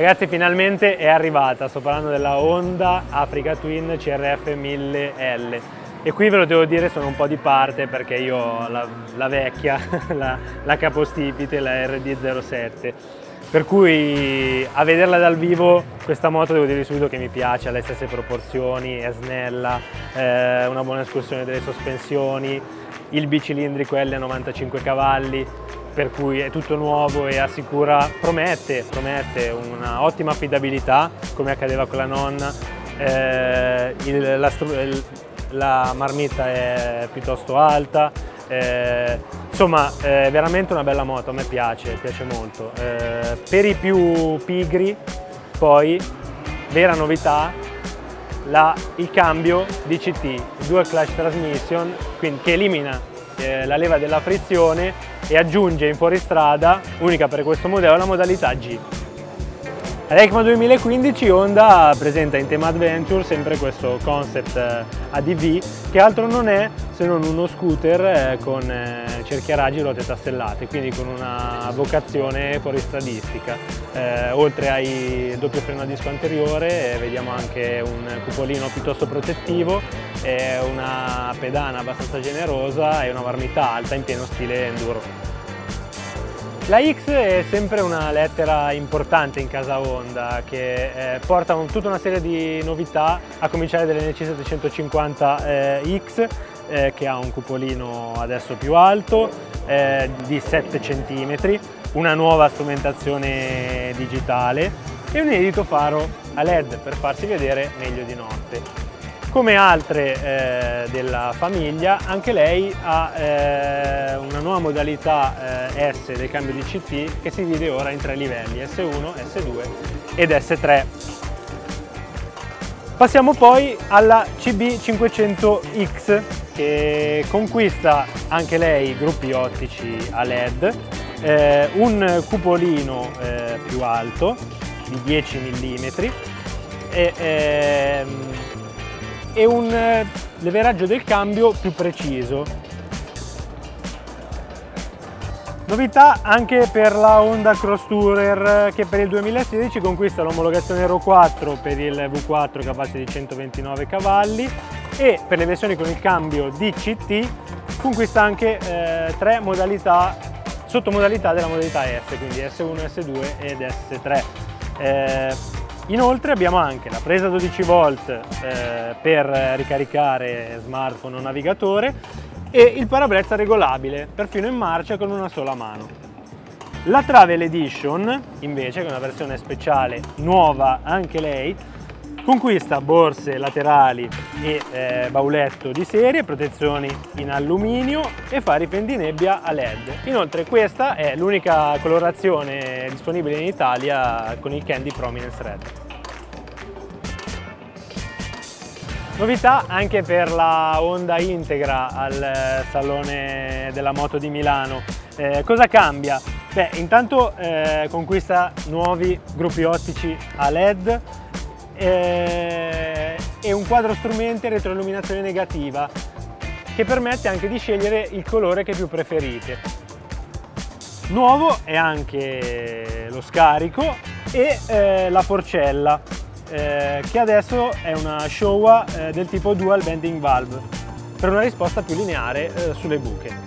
Ragazzi finalmente è arrivata, sto parlando della Honda Africa Twin CRF 1000L e qui ve lo devo dire sono un po' di parte perché io ho la, la vecchia, la, la capostipite, la RD07 per cui a vederla dal vivo questa moto devo dire subito che mi piace, ha le stesse proporzioni, è snella, eh, una buona escursione delle sospensioni, il bicilindrico L a 95 cavalli, per cui è tutto nuovo e assicura, promette, promette una ottima affidabilità come accadeva con la nonna, eh, il, la, la marmitta è piuttosto alta, eh, insomma è veramente una bella moto, a me piace, piace molto. Eh, per i più pigri poi, vera novità, la, il cambio DCT, Dual Clutch Transmission, quindi, che elimina eh, la leva della frizione e aggiunge in fuoristrada, unica per questo modello, la modalità G. All'ECMA 2015 Honda presenta in tema Adventure sempre questo concept eh, ADV che altro non è se non uno scooter eh, con eh, cerchiaraggi e ruote tastellate, quindi con una vocazione fuoristradistica. Eh, oltre al doppio freno a disco anteriore vediamo anche un cupolino piuttosto protettivo, una pedana abbastanza generosa e una marmita alta in pieno stile enduro. La X è sempre una lettera importante in casa Honda che eh, porta un, tutta una serie di novità, a cominciare dall'NC 750 eh, eh, che ha un cupolino adesso più alto eh, di 7 cm, una nuova strumentazione digitale e un edito faro a LED per farsi vedere meglio di notte. Come altre eh, della famiglia, anche lei ha eh, una nuova modalità eh, S del cambio di CT che si divide ora in tre livelli, S1, S2 ed S3. Passiamo poi alla CB500X che conquista anche lei gruppi ottici a LED, eh, un cupolino eh, più alto di 10 mm e ehm, e un eh, leveraggio del cambio più preciso. Novità anche per la Honda Cross Tourer che per il 2016 conquista l'omologazione Euro 4 per il V4 capace di 129 cavalli e per le versioni con il cambio DCT conquista anche eh, tre modalità, sottomodalità della modalità S, quindi S1, S2 ed S3. Eh, Inoltre abbiamo anche la presa 12 volt eh, per ricaricare smartphone o navigatore e il parabrezza regolabile, perfino in marcia con una sola mano. La Travel Edition, invece, che è una versione speciale nuova anche lei, conquista borse laterali e eh, bauletto di serie, protezioni in alluminio e fari fendinebbia a LED. Inoltre questa è l'unica colorazione disponibile in Italia con il Candy Prominence Red. Novità anche per la Honda Integra al Salone della Moto di Milano. Eh, cosa cambia? Beh, intanto eh, conquista nuovi gruppi ottici a LED, eh, e un quadro strumenti retroilluminazione negativa che permette anche di scegliere il colore che più preferite. Nuovo è anche lo scarico e eh, la forcella eh, che adesso è una Showa eh, del tipo Dual Bending Valve per una risposta più lineare eh, sulle buche.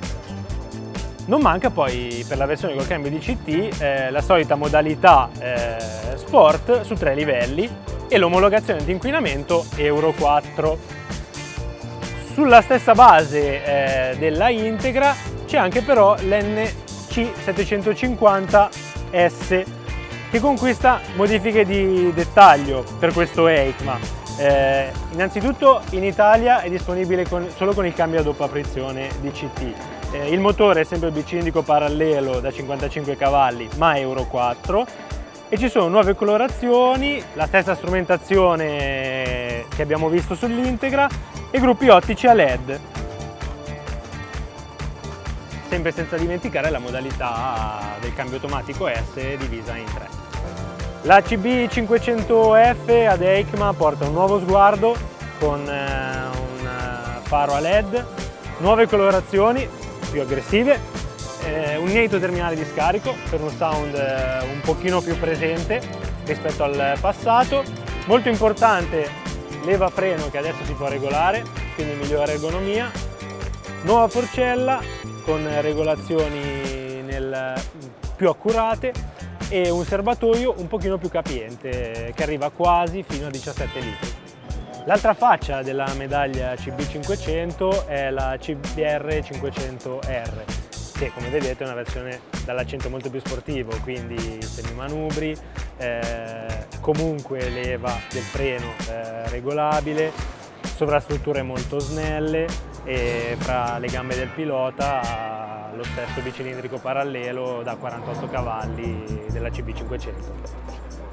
Non manca poi per la versione col cambio di CT eh, la solita modalità eh, Sport su tre livelli e l'omologazione di inquinamento Euro 4. Sulla stessa base eh, della Integra c'è anche però l'NC750S che conquista modifiche di dettaglio per questo EICMA. Eh, innanzitutto in Italia è disponibile con, solo con il cambio a doppia frizione DCT. Eh, il motore è sempre il bicilindrico parallelo da 55 cavalli ma Euro 4 e ci sono nuove colorazioni, la stessa strumentazione che abbiamo visto sull'Integra e gruppi ottici a LED. Sempre senza dimenticare la modalità del cambio automatico S divisa in tre. La CB500F ad EICMA porta un nuovo sguardo con eh, un faro a LED, nuove colorazioni più aggressive eh, un nieto terminale di scarico per un sound eh, un pochino più presente rispetto al passato. Molto importante leva freno che adesso si può regolare, quindi migliore ergonomia. Nuova forcella con regolazioni nel, più accurate e un serbatoio un pochino più capiente che arriva quasi fino a 17 litri. L'altra faccia della medaglia CB500 è la CBR 500R che come vedete è una versione dall'accento molto più sportivo, quindi semimanubri, eh, comunque leva del freno eh, regolabile, sovrastrutture molto snelle e fra le gambe del pilota lo stesso bicilindrico parallelo da 48 cavalli della CB500.